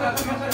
괜찮아, 괜찮아.